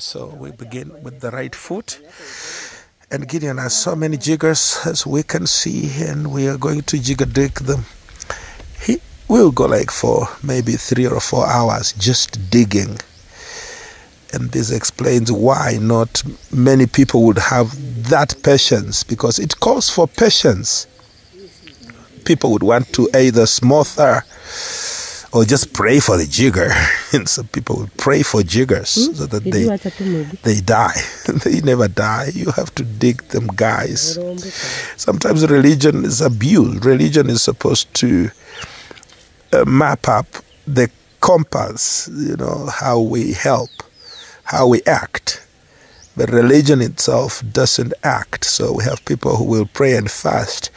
So we begin with the right foot. And Gideon has so many jiggers as we can see, and we are going to jigger dig them. He will go like for maybe three or four hours just digging. And this explains why not many people would have that patience because it calls for patience. People would want to either smother or just pray for the jigger. and some people will pray for jiggers Hmm? so that they you watch a two movie? they die. they never die. You have to dig them, guys. Sometimes religion is abused. Religion is supposed to uh, map up the compass, you know, how we help, how we act. But religion itself doesn't act. So we have people who will pray and fast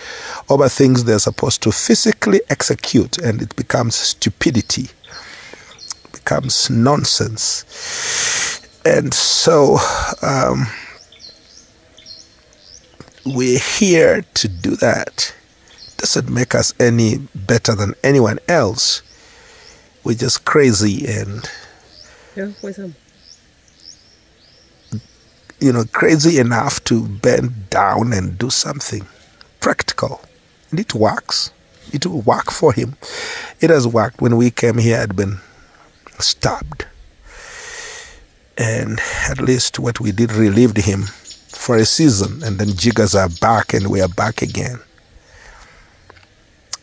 over things they're supposed to physically execute, and it becomes stupidity, becomes nonsense. And so um, we're here to do that. Doesn't make us any better than anyone else. We're just crazy and Yeah, you know, crazy enough to bend down and do something practical. And it works. It will work for him. It has worked. When we came here, it had been stabbed. And at least what we did relieved him for a season. And then jiggers are back and we are back again.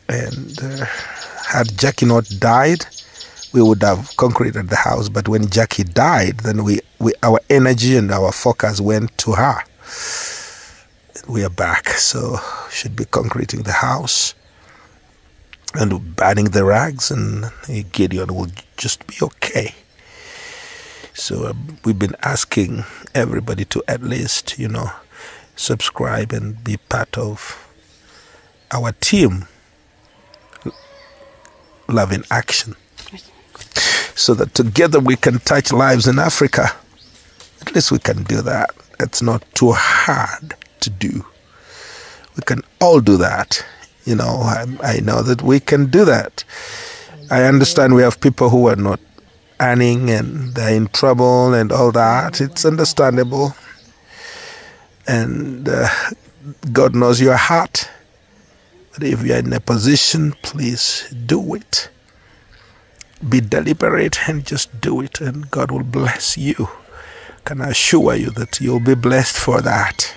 And uh, had Jackie not died, we would have concreted the house. But when Jackie died, then we, we our energy and our focus went to her. We are back, so should be concreting the house and burning the rags, and Gideon will just be okay. So um, we've been asking everybody to at least, you know, subscribe and be part of our team, Love in Action so that together we can touch lives in Africa. At least we can do that. It's not too hard to do. We can all do that. You know, I, I know that we can do that. I understand we have people who are not earning and they're in trouble and all that. It's understandable. And uh, God knows your heart. But if you're in a position, please do it be deliberate and just do it, and God will bless you. Can I assure you that you'll be blessed for that?